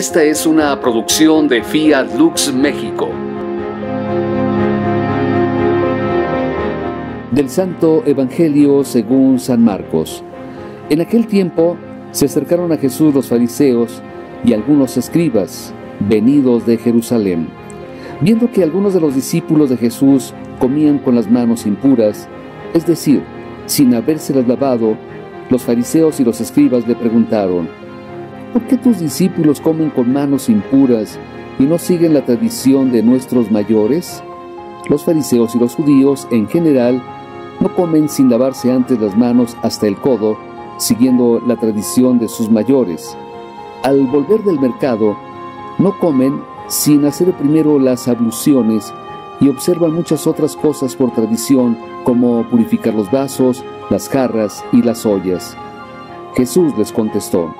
Esta es una producción de Fiat Lux México. Del Santo Evangelio según San Marcos. En aquel tiempo se acercaron a Jesús los fariseos y algunos escribas, venidos de Jerusalén. Viendo que algunos de los discípulos de Jesús comían con las manos impuras, es decir, sin habérselas lavado, los fariseos y los escribas le preguntaron, ¿por qué tus discípulos comen con manos impuras y no siguen la tradición de nuestros mayores? Los fariseos y los judíos en general no comen sin lavarse antes las manos hasta el codo, siguiendo la tradición de sus mayores. Al volver del mercado, no comen sin hacer primero las abluciones y observan muchas otras cosas por tradición, como purificar los vasos, las jarras y las ollas. Jesús les contestó,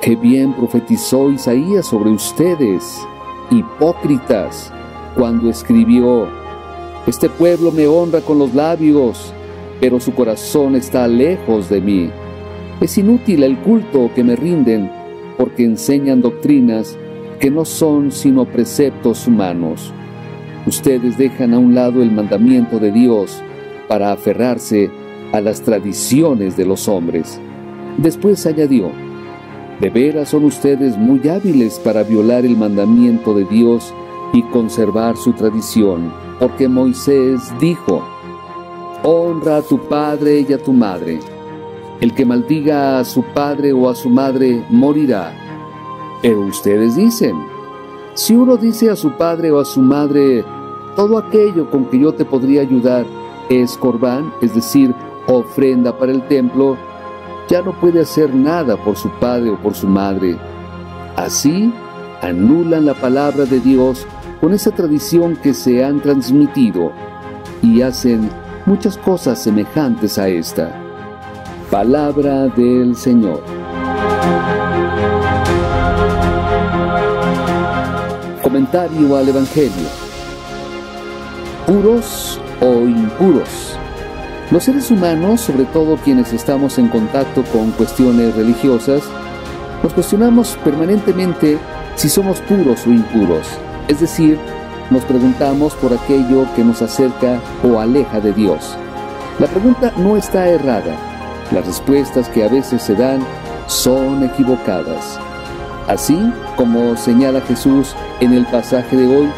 Qué bien profetizó Isaías sobre ustedes, hipócritas, cuando escribió, Este pueblo me honra con los labios, pero su corazón está lejos de mí. Es inútil el culto que me rinden, porque enseñan doctrinas que no son sino preceptos humanos. Ustedes dejan a un lado el mandamiento de Dios para aferrarse a las tradiciones de los hombres. Después añadió, de veras son ustedes muy hábiles para violar el mandamiento de Dios y conservar su tradición, porque Moisés dijo, Honra a tu padre y a tu madre. El que maldiga a su padre o a su madre morirá. Pero ustedes dicen, si uno dice a su padre o a su madre, todo aquello con que yo te podría ayudar es corbán, es decir, ofrenda para el templo, ya no puede hacer nada por su padre o por su madre. Así anulan la palabra de Dios con esa tradición que se han transmitido y hacen muchas cosas semejantes a esta. Palabra del Señor. Comentario al Evangelio. ¿Puros o impuros? Los seres humanos, sobre todo quienes estamos en contacto con cuestiones religiosas, nos cuestionamos permanentemente si somos puros o impuros. Es decir, nos preguntamos por aquello que nos acerca o aleja de Dios. La pregunta no está errada. Las respuestas que a veces se dan son equivocadas. Así como señala Jesús en el pasaje de hoy,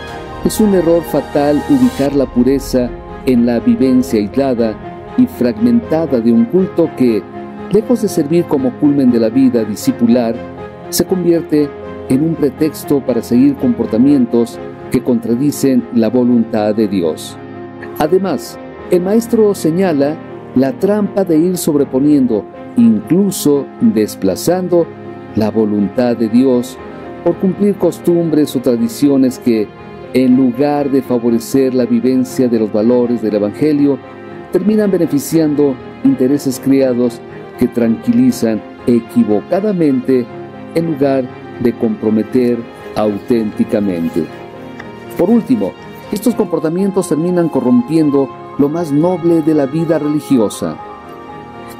es un error fatal ubicar la pureza en la vivencia aislada y fragmentada de un culto que, lejos de servir como culmen de la vida discipular, se convierte en un pretexto para seguir comportamientos que contradicen la voluntad de Dios. Además, el maestro señala la trampa de ir sobreponiendo, incluso desplazando, la voluntad de Dios por cumplir costumbres o tradiciones que, en lugar de favorecer la vivencia de los valores del Evangelio, terminan beneficiando intereses criados que tranquilizan equivocadamente en lugar de comprometer auténticamente. Por último, estos comportamientos terminan corrompiendo lo más noble de la vida religiosa.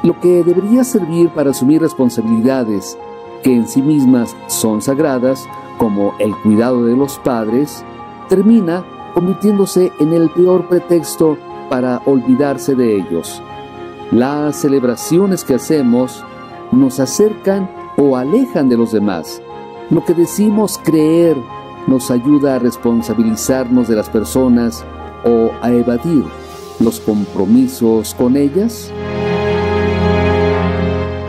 Lo que debería servir para asumir responsabilidades que en sí mismas son sagradas, como el cuidado de los padres, termina convirtiéndose en el peor pretexto para olvidarse de ellos. Las celebraciones que hacemos nos acercan o alejan de los demás. Lo que decimos creer nos ayuda a responsabilizarnos de las personas o a evadir los compromisos con ellas.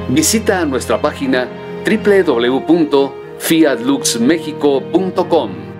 Visita nuestra página www.fiatluxmexico.com